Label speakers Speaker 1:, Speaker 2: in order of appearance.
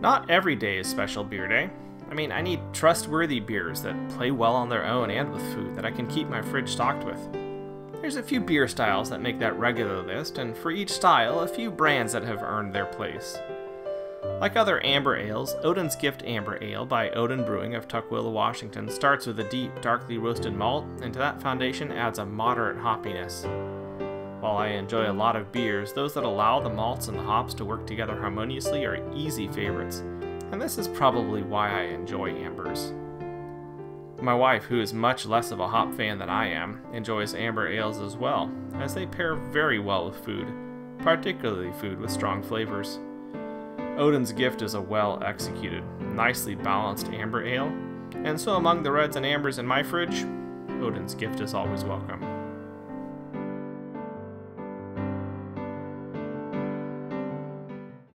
Speaker 1: Not every day is special beer day. I mean, I need trustworthy beers that play well on their own and with food that I can keep my fridge stocked with. There's a few beer styles that make that regular list, and for each style, a few brands that have earned their place. Like other amber ales, Odin's Gift Amber Ale by Odin Brewing of Tukwila, Washington starts with a deep, darkly roasted malt, and to that foundation adds a moderate hoppiness. While I enjoy a lot of beers, those that allow the malts and the hops to work together harmoniously are easy favorites, and this is probably why I enjoy ambers. My wife, who is much less of a hop fan than I am, enjoys amber ales as well, as they pair very well with food, particularly food with strong flavors. Odin's Gift is a well executed, nicely balanced amber ale, and so among the reds and ambers in my fridge, Odin's Gift is always welcome.